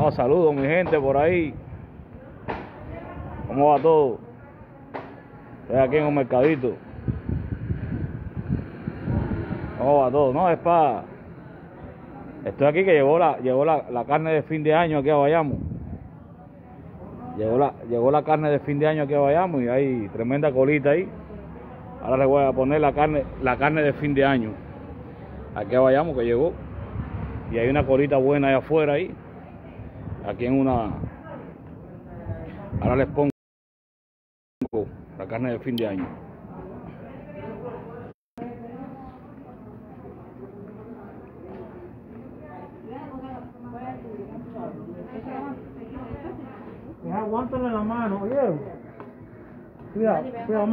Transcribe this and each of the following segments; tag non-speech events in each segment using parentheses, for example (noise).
Ah, saludos mi gente por ahí. ¿Cómo va todo? Estoy aquí en un mercadito. ¿Cómo va todo? No, es para... Estoy aquí que llegó la, llegó la, la carne de fin de año aquí a Bayamo. Llegó la, llegó la carne de fin de año aquí a Bayamo y hay tremenda colita ahí. Ahora le voy a poner la carne, la carne de fin de año. Aquí a Bayamo que llegó. Y hay una colita buena ahí afuera ahí. Aquí en una... Ahora les pongo la carne de fin de año. Deja aguántale la mano, oye. Cuidado, cuidado,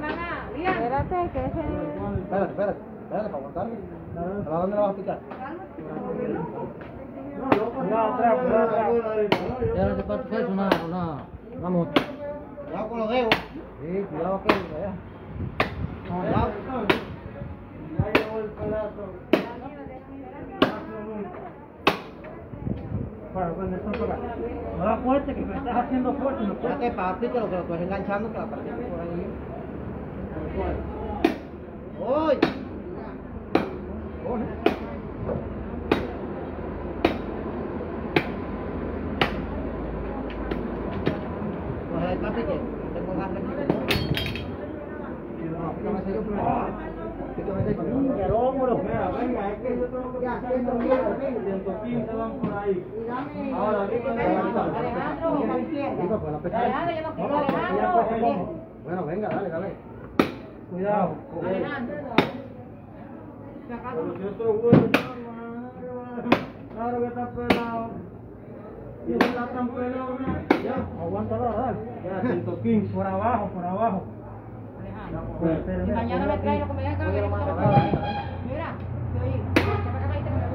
van a. Lian. Espérate, que ese... Espérate, espérate, espérate, para aguantarlo. ¿A dónde la vas a picar? Cuidado atrás, cuidado atrás. Espérate, ¿cuánto fue? Una, una, una moto. Cuidado con los dedos. Sí, cuidado que allá. Cuidado. Ya llegó el pedazo. Para, pues, esto para acá. No da fuerte, que me estás haciendo fuerte. No puedes. Espérate, papi, que lo que lo estás enganchando, que la partiste por ahí. Coge. Coge ahí, papi, que tengo gas aquí. No, pícame ese yo primero. Pícame ese yo. El hombro, mira, venga, es que yo tengo que Ya, siento miedo, sí. 115 van por ahí. Ahora, Alejandro, pues. Alejandro. Bueno, venga, dale, dale. Cuidado. Alejandro. Claro que está pelado. Y no está tan pelado. Ya, aguántalo, dale. Ya, 115, por abajo, por abajo. Y mañana me trae lo que me que me con Mira, oye, ¿qué pasa ahí? Te me a-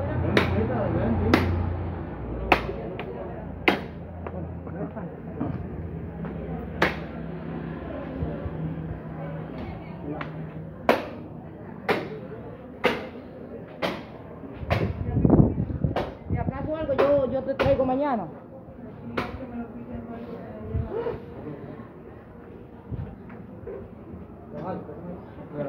Si acaso algo, yo, yo te traigo mañana.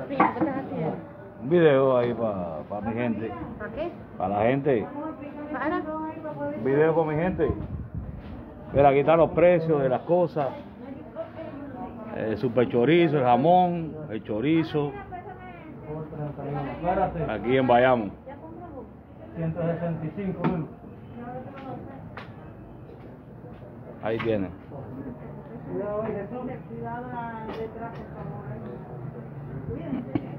Sí, ¿qué estás haciendo? Un video ahí para mi gente. ¿Para qué? Para la gente. Para. Video con mi gente. Mira, aquí están los precios de las cosas. El super chorizo, el jamón, el chorizo. Aquí en Bayamo. 165 mil. Ahí tienen. Cuidado, oye, Jesús. No, este que eso nos perjudica a nosotros.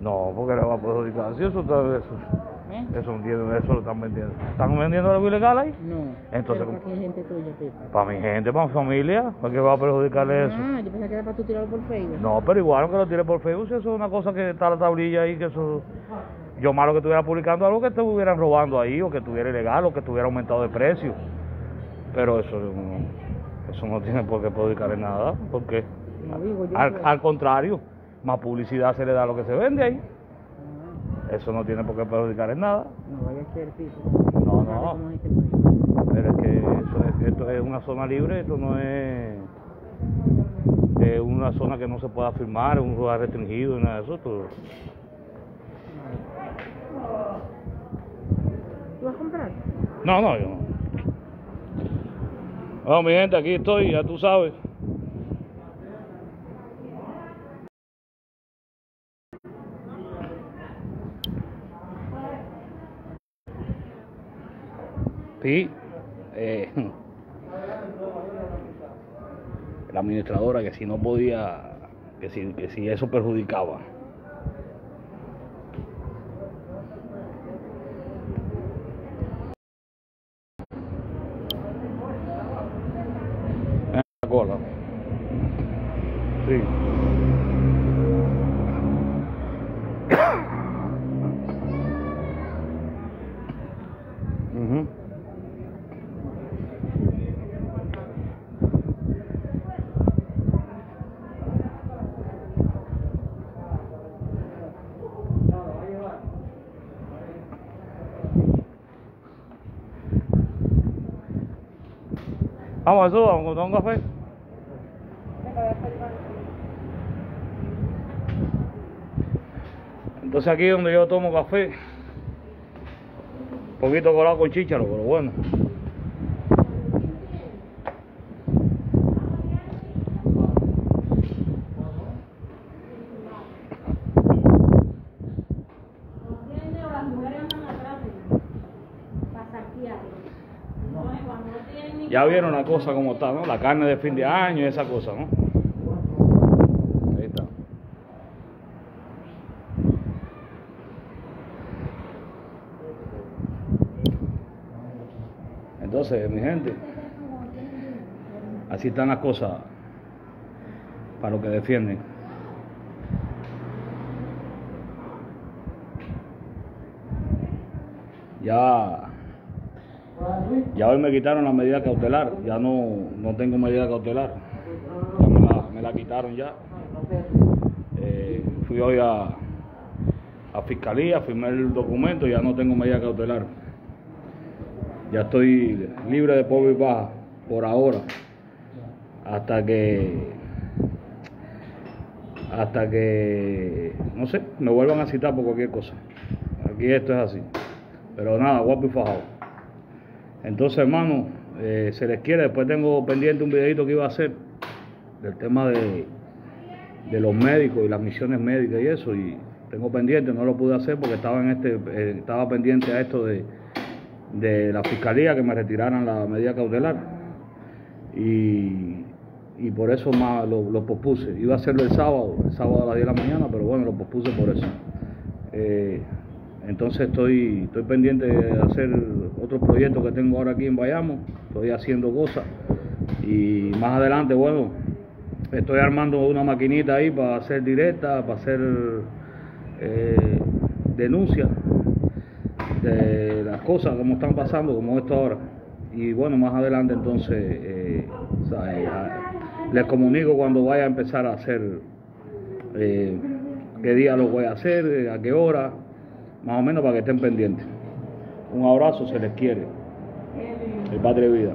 No, porque le va a perjudicar. Si eso, está- eso, ¿Eh? eso, no tiene- eso lo están vendiendo. ¿Están vendiendo algo ilegal ahí? No. Entonces, ¿para qué gente tuya? Para mi gente, para mi familia. ¿Para qué va a perjudicarle eso? Ah, yo pensaba que era para tú tirarlo por Facebook. No, pero igual aunque lo tire por Facebook, si eso es una cosa que está la tablilla ahí, que eso... Yo malo que estuviera publicando algo que estuvieran robando ahí, o que estuviera ilegal, o que estuviera aumentado de precio. Pero eso no, eso no tiene por qué perjudicar en nada, porque al, al contrario, más publicidad se le da a lo que se vende ahí. Eso no tiene por qué perjudicar en nada. No vaya a ser piso. No, ¿Sabe no. este? Pero es que eso es- esto es una zona libre, esto no es, es una zona que no se pueda firmar, es un lugar restringido y nada de eso. esto- ¿Tú vas a comprar? No, no, yo no. Bueno, mi gente, aquí estoy, ya tú sabes. Sí, eh, (laughs) la administradora que si no podía, que si, que si eso perjudicaba. gì 아마 저 아무것도 안 가봐요. Entonces aquí es donde yo tomo café. Un poquito colado con chícharo, pero bueno. Ya vieron la cosa como está, ¿no? La carne de fin de año y esa cosa, ¿no? Ahí está. Entonces, mi gente, así están las cosas para lo que defienden. Ya ya hoy me quitaron la medida cautelar, ya no, no tengo medida cautelar, ya me la, me la quitaron ya. Eh, fui hoy a, a fiscalía, firmé el documento, ya no tengo medida cautelar. Ya estoy libre de polvo y baja por ahora, hasta que, hasta que, no sé, me vuelvan a citar por cualquier cosa. Aquí esto es así. Pero nada, guapo y fajado. Entonces, hermano, eh, se les quiere. Después tengo pendiente un videito que iba a hacer del tema de, de los médicos y las misiones médicas y eso. Y tengo pendiente, no lo pude hacer porque estaba en este, eh, estaba pendiente a esto de, de la fiscalía que me retiraran la medida cautelar. Y, y por eso más lo, lo pospuse. Iba a hacerlo el sábado, el sábado a las 10 de la mañana, pero bueno, lo pospuse por eso. Eh, entonces estoy, estoy pendiente de hacer otro proyecto que tengo ahora aquí en Bayamo, estoy haciendo cosas y más adelante, bueno, estoy armando una maquinita ahí para hacer directa, para hacer eh, denuncias de las cosas como están pasando, como esto ahora. Y bueno, más adelante entonces eh, les comunico cuando vaya a empezar a hacer, eh, qué día lo voy a hacer, a qué hora, más o menos para que estén pendientes. Un abrazo, se les quiere. El Padre Vida.